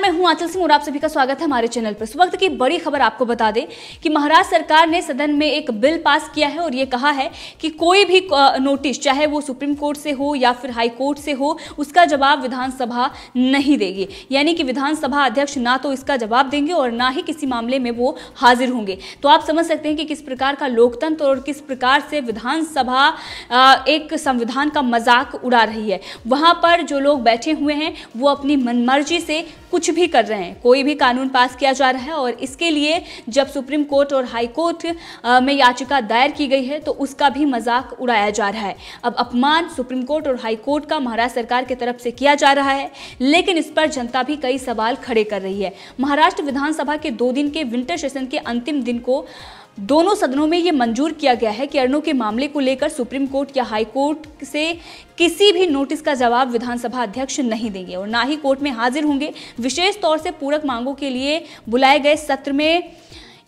मैं हूँ आंचल सिंह और आप सभी का स्वागत है हमारे चैनल पर। इस वक्त की बड़ी खबर आपको बता दें कि महाराष्ट्र सरकार ने सदन में एक बिल पास किया है और ये कहा है कि कोई भी नोटिस, चाहे वो सुप्रीम कोर्ट से हो या फिर हाई कोर्ट से हो, उसका जवाब विधानसभा नहीं देगी। यानी कि विधानसभा अध्यक्ष ना तो इसका जवाब देंगे और ना ही किसी मामले में वो हाजिर होंगे। तो आप समझ सकते हैं कि किस प्रकार का लोकतंत्र और किस प्रकार से विधानसभा एक संविधान का मज़ाक उड़ा रही है। वहाँ पर जो लोग बैठे हुए हैं, वो अपनी मनमर्जी से कुछ भी कर रहे हैं, कोई भी कानून पास किया जा रहा है और इसके लिए जब सुप्रीम कोर्ट और हाई कोर्ट में याचिका दायर की गई है तो उसका भी मज़ाक उड़ाया जा रहा है। अब अपमान सुप्रीम कोर्ट और हाई कोर्ट का महाराष्ट्र सरकार की तरफ़ से किया जा रहा है, लेकिन इस पर जनता भी कई सवाल खड़े कर रही है। महाराष्ट्र विधानसभा के दो दिन के विंटर सेशन के अंतिम दिन को दोनों सदनों में ये मंजूर किया गया है कि अर्णों के मामले को लेकर सुप्रीम कोर्ट या हाई कोर्ट से किसी भी नोटिस का जवाब विधानसभा अध्यक्ष नहीं देंगे और ना ही कोर्ट में हाजिर होंगे। विशेष तौर से पूरक मांगों के लिए बुलाए गए सत्र में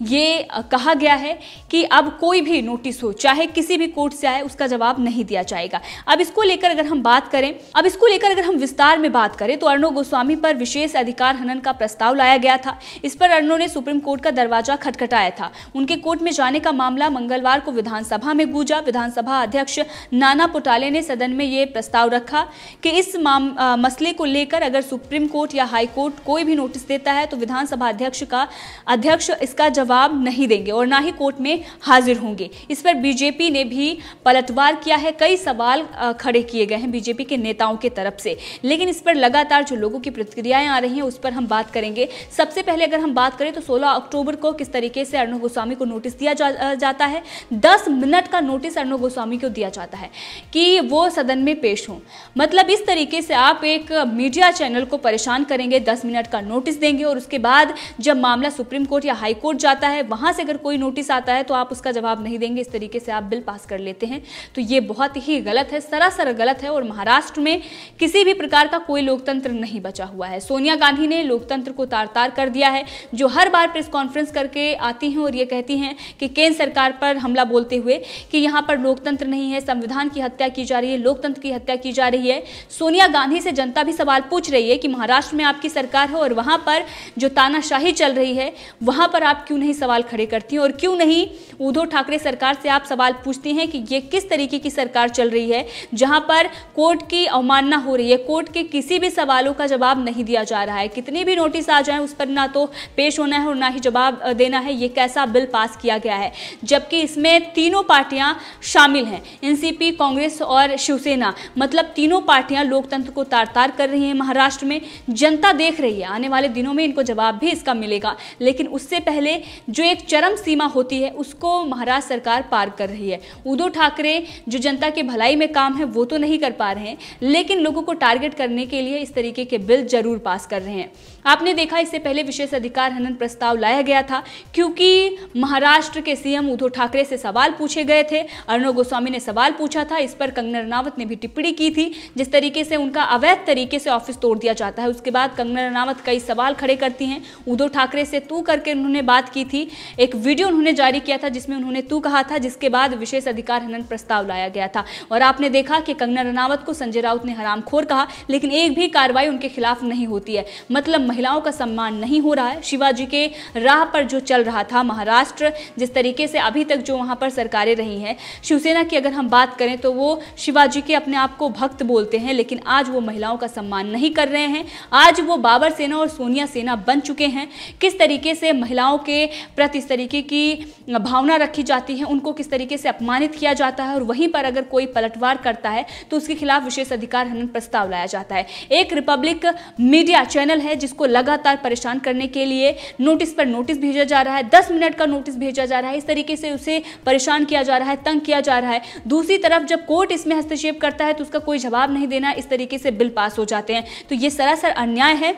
ये कहा गया है कि अब कोई भी नोटिस हो, चाहे किसी भी कोर्ट से आए, उसका जवाब नहीं दिया जाएगा। अब इसको लेकर अगर हम बात करें, अब इसको लेकर अगर हम विस्तार में बात करें तो अर्णो गोस्वामी पर विशेष अधिकार हनन का प्रस्ताव लाया गया था। इस पर अर्णो ने सुप्रीम कोर्ट का दरवाज़ा खटखटाया था। उनके कोर्ट में जाने का मामला मंगलवार को विधानसभा में गूंजा। विधानसभा अध्यक्ष नाना पोटाले ने सदन में ये प्रस्ताव रखा कि इस मसले को लेकर अगर सुप्रीम कोर्ट या हाई कोर्ट कोई भी नोटिस देता है तो विधानसभा अध्यक्ष का, अध्यक्ष इसका जवाब जवाब नहीं देंगे और ना ही कोर्ट में हाजिर होंगे। इस पर बीजेपी ने भी पलटवार किया है। कई सवाल खड़े किए गए हैं बीजेपी के नेताओं के तरफ़ से। लेकिन इस पर लगातार जो लोगों की प्रतिक्रियाएँ आ रही हैं उस पर हम बात करेंगे। सबसे पहले अगर हम बात करें तो 16 अक्टूबर को किस तरीके से अर्णव गोस्वामी को नोटिस दिया जा, जाता है? दस मिनट का नोटिस अर्णव गोस्वामी को दिया जाता है कि वो सदन में पेश हों। मतलब इस तरीके से आप एक मीडिया चैनल को परेशान करेंगे दस मिनट का नोटिस देंगे और उसके बाद जब मामला सुप्रीम कोर्ट या हाई कोर्ट जाता है, वहाँ से अगर कोई नोटिस आता है तो आप उसका जवाब नहीं देंगे। इस तरीके से आप बिल पास कर लेते हैं। तो ये बहुत ही गलत है, सरासर गलत है और महाराष्ट्र में किसी भी प्रकार का कोई लोकतंत्र नहीं बचा हुआ है। सोनिया गांधी ने लोकतंत्र को तार तार कर दिया है, जो हर बार प्रेस कॉन्फ्रेंस करके आती हैं और ये कहती हैं कि केंद्र सरकार पर हमला बोलते हुए कि यहाँ पर लोकतंत्र नहीं है, संविधान की हत्या की जा रही है, लोकतंत्र की हत्या की जा रही है। सोनिया गांधी से जनता भी सवाल पूछ रही है कि महाराष्ट्र में आपकी सरकार है और वहाँ पर जो तानाशाही चल रही है, वहाँ पर आप क्यों नहीं सवाल खड़े करती हैं? और क्यों नहीं उद्धव ठाकरे सरकार से आप सवाल पूछते हैं कि ये किस तरीके की सरकार चल रही है, जहाँ पर कोर्ट की अवमानना हो रही है? कोर्ट के किसी भी सवालों का जवाब नहीं दिया जा रहा है। कितने भी नोटिस आ जाए, उस पर ना तो पेश होना है और ना ही जवाब देना है। ये कैसा बिल पास किया गया है? जबकि इसमें तीनों पार्टियाँ शामिल हैं, एनसीपी, कांग्रेस और शिवसेना। मतलब तीनों पार्टियाँ लोकतंत्र को तार तार कर रही हैं। महाराष्ट्र में जनता देख रही है। आने वाले दिनों में इनको जवाब भी इसका मिलेगा। लेकिन उससे पहले जो एक चरम सीमा होती है, उसको महाराष्ट्र सरकार पार कर रही है। उद्धव ठाकरे जो जनता के भलाई में काम है, वो तो नहीं कर पा रहे हैं, लेकिन लोगों को टारगेट करने के लिए इस तरीके के बिल ज़रूर पास कर रहे हैं। आपने देखा, इससे पहले विशेष अधिकार हनन प्रस्ताव लाया गया था, क्योंकि महाराष्ट्र के सीएम उद्धव ठाकरे से सवाल पूछे गए थे अर्णव गोस्वामी ने सवाल पूछा था, इस पर कंगना रनावत ने भी टिप्पणी की थी, जिस तरीके से उनका अवैध तरीके से ऑफ़िस तोड़ दिया जाता है, उसके बाद कंगना रनावत कई सवाल खड़े करती हैं। उद्धव ठाकरे से तू करके उन्होंने बात की थी, एक वीडियो उन्होंने जारी किया था, जिसमें उन्होंने तू कहा था, जिसके बाद विशेष अधिकार हनन प्रस्ताव लाया गया था। और आपने देखा कि कंगना रनावत को संजय राउत ने हरामखोर कहा, लेकिन एक भी कार्रवाई उनके खिलाफ नहीं होती है। मतलब महिलाओं का सम्मान नहीं हो रहा है। शिवाजी के राह पर जो चल रहा था महाराष्ट्र, जिस तरीके से अभी तक जो वहाँ पर सरकारें रही हैं, शिवसेना की अगर हम बात करें तो वो शिवाजी के अपने आप को भक्त बोलते हैं, लेकिन आज वो महिलाओं का सम्मान नहीं कर रहे हैं। आज वो बाबर सेना और सोनिया सेना बन चुके हैं। किस तरीके से महिलाओं के प्रति इस तरीके की भावना रखी जाती है, उनको किस तरीके से अपमानित किया जाता है, और वहीं पर अगर कोई पलटवार करता है तो उसके खिलाफ विशेष अधिकार हनन प्रस्ताव लाया जाता है। एक रिपब्लिक मीडिया चैनल है, जिसको लगातार परेशान करने के लिए नोटिस पर नोटिस भेजा जा रहा है। दस मिनट का नोटिस भेजा जा रहा है। इस तरीके से उसे परेशान किया जा रहा है, तंग किया जा रहा है। दूसरी तरफ़ जब कोर्ट इसमें हस्तक्षेप करता है तो उसका कोई जवाब नहीं देना इस तरीके से बिल पास हो जाते हैं। तो ये सरासर अन्याय है।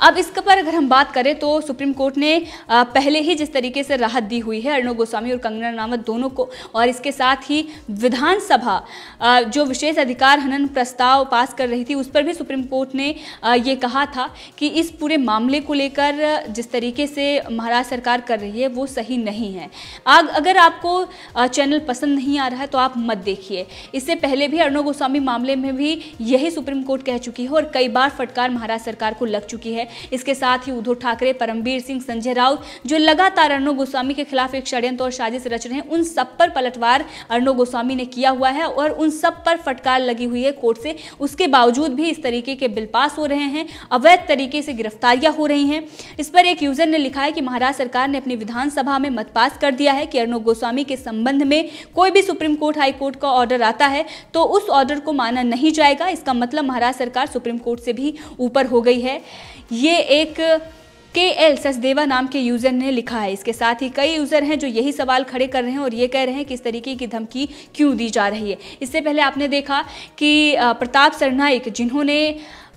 अब इसके पर अगर हम बात करें तो सुप्रीम कोर्ट ने पहले ही जिस तरीके से राहत दी हुई है अर्णव गोस्वामी और कंगना रनावत दोनों को, और इसके साथ ही विधानसभा जो विशेष अधिकार हनन प्रस्ताव पास कर रही थी, उस पर भी सुप्रीम कोर्ट ने ये कहा था कि इस पूरे मामले को लेकर जिस तरीके से महाराष्ट्र सरकार कर रही है, वो सही नहीं है। आग, अगर आपको चैनल पसंद नहीं आ रहा है तो आप मत देखिए। इससे पहले भी अर्णव गोस्वामी मामले में भी यही सुप्रीम कोर्ट कह चुकी है और कई बार फटकार महाराष्ट्र सरकार को लग चुकी है। इसके साथ ही उद्धव ठाकरे, परमवीर सिंह, संजय राउत, जो लगातार अर्णव गोस्वामी के खिलाफ एक षड्यंत्र और साजिश रच रहे हैं, उन सब पर पलटवार अर्णव गोस्वामी ने किया हुआ है और उन सब पर फटकार लगी हुई है कोर्ट से। उसके बावजूद भी इस तरीके के बिल पास हो रहे हैं, अवैध तरीके से गिरफ्तारियाँ हो रही हैं। इस पर एक यूज़र ने लिखा है कि महाराष्ट्र सरकार ने अपनी विधानसभा में मत पास कर दिया है कि अर्णव गोस्वामी के संबंध में कोई भी सुप्रीम कोर्ट, हाई कोर्ट का ऑर्डर आता है तो उस ऑर्डर को माना नहीं जाएगा। इसका मतलब महाराष्ट्र सरकार सुप्रीम कोर्ट से भी ऊपर हो गई है। ये एक के एल ससदेवा नाम के यूज़र ने लिखा है। इसके साथ ही कई यूज़र हैं जो यही सवाल खड़े कर रहे हैं और ये कह रहे हैं कि इस तरीके की धमकी क्यों दी जा रही है। इससे पहले आपने देखा कि प्रताप सरनाइक, जिन्होंने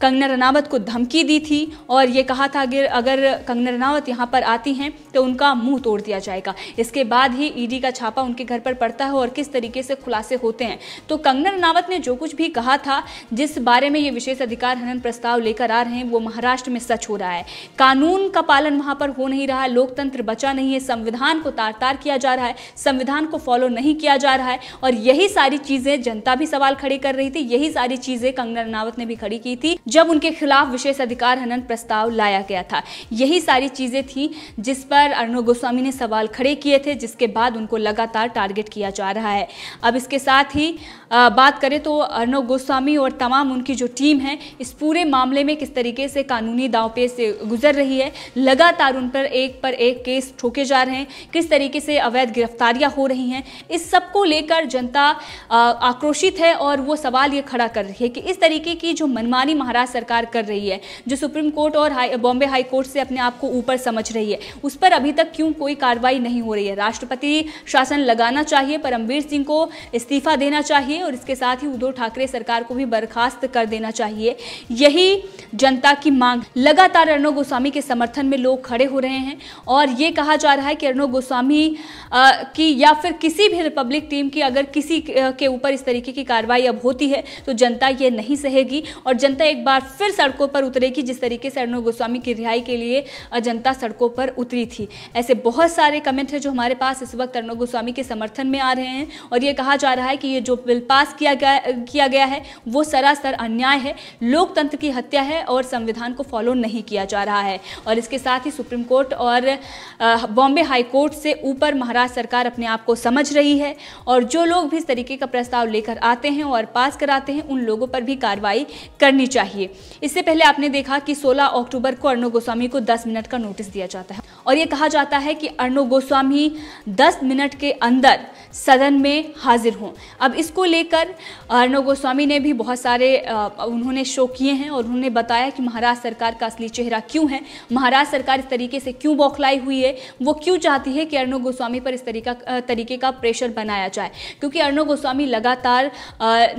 कंगना रनावत को धमकी दी थी और ये कहा था अगर अगर कंगना रनावत यहाँ पर आती हैं तो उनका मुँह तोड़ दिया जाएगा। इसके बाद ही ईडी का छापा उनके घर पर पड़ता है और किस तरीके से खुलासे होते हैं। तो कंगना रनावत ने जो कुछ भी कहा था, जिस बारे में ये विशेष अधिकार हनन प्रस्ताव लेकर आ रहे हैं, वो महाराष्ट्र में सच हो रहा है। कानून का पालन वहाँ पर हो नहीं रहा है लोकतंत्र बचा नहीं है, संविधान को तार तार किया जा रहा है, संविधान को फॉलो नहीं किया जा रहा है और यही सारी चीज़ें जनता भी सवाल खड़े कर रही थी, यही सारी चीज़ें कंगना रनावत ने भी खड़ी की थी जब उनके खिलाफ विशेष अधिकार हनन प्रस्ताव लाया गया था। यही सारी चीज़ें थी जिस पर अर्णव गोस्वामी ने सवाल खड़े किए थे, जिसके बाद उनको लगातार टारगेट किया जा रहा है। अब इसके साथ ही बात करें तो अर्णव गोस्वामी और तमाम उनकी जो टीम है, इस पूरे मामले में किस तरीके से कानूनी दावपेच से गुजर रही है, लगातार उन पर एक पर एक केस ठोके जा रहे हैं, किस तरीके से अवैध गिरफ्तारियाँ हो रही हैं, इस सबको लेकर जनता आक्रोशित है और वो सवाल ये खड़ा कर रही है कि इस तरीके की जो मनमानी महाराज महाराष्ट्र सरकार कर रही है जो सुप्रीम कोर्ट और हाई, बॉम्बे हाई कोर्ट से अपने आप को ऊपर समझ रही है। उस पर अभी तक क्यों कोई कार्रवाई नहीं हो रही है? राष्ट्रपति शासन लगाना चाहिए परमवीर सिंह को इस्तीफा देना चाहिए और इसके साथ ही उद्धव ठाकरे सरकार को भी बर्खास्त कर देना चाहिए। यही जनता की मांग। लगातार अर्णव गोस्वामी के समर्थन में लोग खड़े हो रहे हैं और ये कहा जा रहा है कि अर्णव गोस्वामी की या फिर किसी भी रिपब्लिक टीम की अगर किसी के ऊपर इस तरीके की कार्रवाई अब होती है तो जनता ये नहीं सहेगी और जनता एक बार फिर सड़कों पर उतरेगी जिस तरीके से अर्णव गोस्वामी की रिहाई के लिए जनता सड़कों पर उतरी थी। ऐसे बहुत सारे कमेंट हैं जो हमारे पास इस वक्त अर्णव गोस्वामी के समर्थन में आ रहे हैं और ये कहा जा रहा है कि ये जो बिल पास किया गया किया गया है, वो सरासर अन्याय है। लोकतंत्र की हत्या है और संविधान को फॉलो नहीं किया जा रहा है। और इसके साथ ही सुप्रीम कोर्ट और बॉम्बे हाई कोर्ट से ऊपर महाराष्ट्र सरकार अपने आप को समझ रही है और जो लोग भी इस तरीके का प्रस्ताव लेकर आते हैं और पास कराते हैं, उन लोगों पर भी कार्रवाई करनी चाहिए। चाहिए। इससे पहले आपने देखा कि 16 अक्टूबर को अर्णव गोस्वामी को 10 मिनट का नोटिस दिया जाता है। और ये कहा जाता है कि अर्णव गोस्वामी 10 मिनट के अंदर सदन में हाजिर हों। अब इसको लेकर अर्णव गोस्वामी ने भी बहुत सारे उन्होंने शो किए हैं और उन्होंने बताया कि महाराष्ट्र सरकार का असली चेहरा क्यों है? महाराष्ट्र सरकार इस तरीके से क्यों बौखलाई हुई है? वो क्यों चाहती है कि अर्णव गोस्वामी पर इस तरीका तरीके का प्रेशर बनाया जाए? क्योंकि अर्णव गोस्वामी लगातार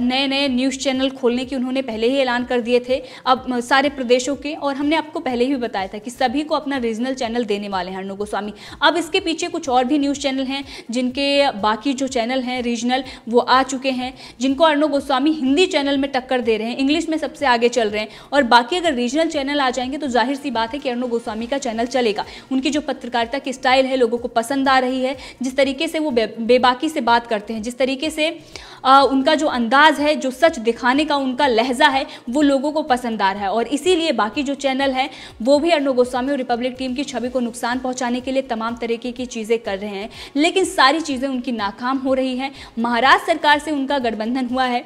नए नए न्यूज़ चैनल खोलने की उन्होंने पहले ही ऐलान कर दिए थे, अब सारे प्रदेशों के, और हमने आपको पहले ही बताया था कि सभी को अपना रीजनल चैनल देने वाले हैं अर्णव गोस्वामी अब इसके पीछे कुछ और भी न्यूज़ चैनल हैं, जिनके बाकी जो चैनल हैं रीजनल वो आ चुके हैं, जिनको अर्णव गोस्वामी हिंदी चैनल में टक्कर दे रहे हैं इंग्लिश में सबसे आगे चल रहे हैं, और बाकी अगर रीजनल चैनल आ जाएँगे तो ज़ाहिर सी बात है कि अर्णव गोस्वामी का चैनल चलेगा। उनकी जो पत्रकारिता की स्टाइल है, लोगों को पसंद आ रही है, जिस तरीके से वो बेबाकी से बात करते हैं, जिस तरीके से उनका जो अंदाज है, जो सच दिखाने का उनका लहजा है, वो लोगों को पसंद आ रहा है और इसीलिए बाकी जो चैनल है, वो भी अर्णव गोस्वामी और रिपब्लिक टीम की छवि को नुकसान पहुँचाने के लिए तमाम तरीके की चीज़ें कर रहे हैं। लेकिन सारी चीज़ें उनकी नाकाम हो रही है। महाराष्ट्र सरकार से उनका गठबंधन हुआ है।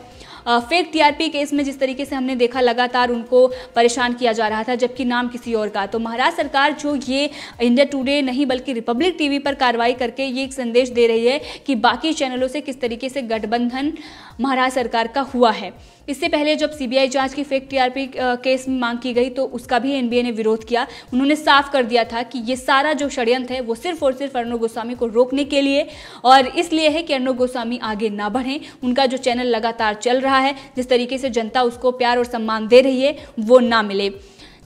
फेक टीआरपी केस में जिस तरीके से हमने देखा, लगातार उनको परेशान किया जा रहा था, जबकि नाम किसी और का। तो महाराष्ट्र सरकार जो ये इंडिया टुडे नहीं, बल्कि रिपब्लिक टीवी पर कार्रवाई करके ये एक संदेश दे रही है कि बाकी चैनलों से किस तरीके से गठबंधन महाराष्ट्र सरकार का हुआ है। इससे पहले जब सीबीआई जाँच की फेक टीआरपी केस मांग की गई तो उसका भी एनबीए ने विरोध किया। उन्होंने साफ़ कर दिया था कि ये सारा जो षड्यंत्र है, वो सिर्फ़ और सिर्फ़ अर्णव गोस्वामी को रोकने के लिए और इसलिए है कि अर्णव गोस्वामी आगे ना बढ़े। उनका जो चैनल लगातार चल रहा है, जिस तरीके से जनता उसको प्यार और सम्मान दे रही है, वो ना मिले।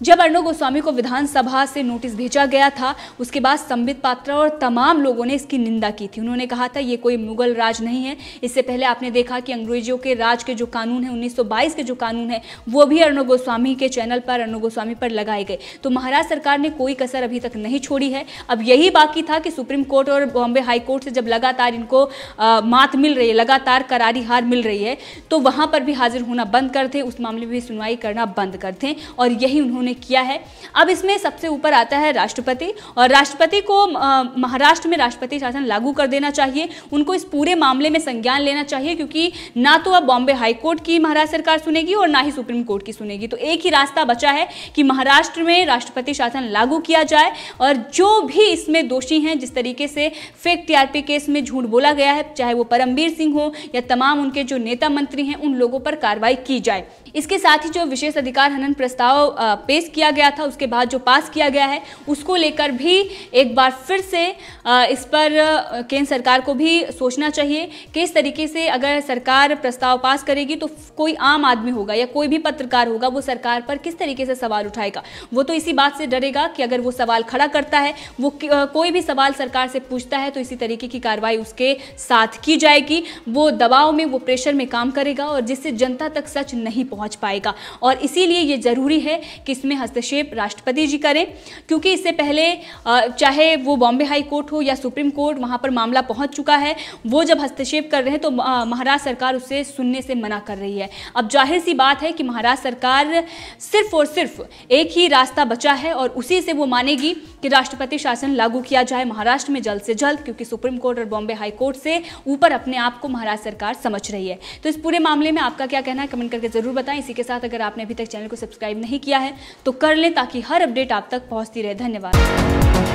जब अर्णव गोस्वामी को विधानसभा से नोटिस भेजा गया था, उसके बाद संबित पात्रा और तमाम लोगों ने इसकी निंदा की थी। उन्होंने कहा था, ये कोई मुगल राज नहीं है। इससे पहले आपने देखा कि अंग्रेज़ों के राज के जो कानून है 1922 के जो कानून है, वो भी अर्णव गोस्वामी के चैनल पर अर्णव गोस्वामी पर लगाए गए। तो महाराष्ट्र सरकार ने कोई कसर अभी तक नहीं छोड़ी है। अब यही बाकी था कि सुप्रीम कोर्ट और बॉम्बे हाईकोर्ट से जब लगातार इनको मात मिल रही है, लगातार करारी हार मिल रही है तो वहाँ पर भी हाजिर होना बंद कर दें, उस मामले में सुनवाई करना बंद कर दें और यही उन्होंने उन्होंने किया है। अब इसमें सबसे ऊपर आता है राष्ट्रपति और राष्ट्रपति को महाराष्ट्र में राष्ट्रपति शासन लागू कर देना चाहिए। उनको इस पूरे मामले में संज्ञान लेना चाहिए क्योंकि ना तो अब बॉम्बे हाईकोर्ट की महाराष्ट्र सरकार सुनेगी और ना ही सुप्रीम कोर्ट की सुनेगी। तो एक ही रास्ता बचा है कि महाराष्ट्र में राष्ट्रपति शासन लागू किया जाए और जो भी इसमें दोषी हैं, जिस तरीके से फेक टीआरपी केस में झूठ बोला गया है, चाहे वो परमवीर सिंह हो या तमाम उनके जो नेता मंत्री हैं, उन लोगों पर कार्रवाई की जाए। इसके साथ ही जो विशेष अधिकार हनन प्रस्ताव पेश किया गया था, उसके बाद जो पास किया गया है, उसको लेकर भी एक बार फिर से इस पर केंद्र सरकार को भी सोचना चाहिए कि इस तरीके से अगर सरकार प्रस्ताव पास करेगी तो कोई आम आदमी होगा या कोई भी पत्रकार होगा, वो सरकार पर किस तरीके से सवाल उठाएगा? वो तो इसी बात से डरेगा कि अगर वो सवाल खड़ा करता है, वो कोई भी सवाल सरकार से पूछता है तो इसी तरीके की कार्रवाई उसके साथ की जाएगी। वो दबाव में, वो प्रेशर में काम करेगा और जिससे जनता तक सच नहीं पहुँच पाएगा। और इसीलिए ये ज़रूरी है कि इसमें हस्तक्षेप राष्ट्रपति जी करें, क्योंकि इससे पहले चाहे वो बॉम्बे हाई कोर्ट हो या सुप्रीम कोर्ट, वहाँ पर मामला पहुँच चुका है। वो जब हस्तक्षेप कर रहे हैं तो महाराष्ट्र सरकार उसे सुनने से मना कर रही है। अब ज़ाहिर सी बात है कि महाराष्ट्र सरकार सिर्फ़ और सिर्फ़ एक ही रास्ता बचा है और उसी से वो मानेगी कि राष्ट्रपति शासन लागू किया जाए महाराष्ट्र में जल्द से जल्द, क्योंकि सुप्रीम कोर्ट और बॉम्बे हाई कोर्ट से ऊपर अपने आप को महाराष्ट्र सरकार समझ रही है। तो इस पूरे मामले में आपका क्या कहना है? कमेंट करके ज़रूर बताएँ। इसी के साथ अगर आपने अभी तक चैनल को सब्सक्राइब नहीं किया है तो कर लें ताकि हर अपडेट आप तक पहुँचती रहे। धन्यवाद।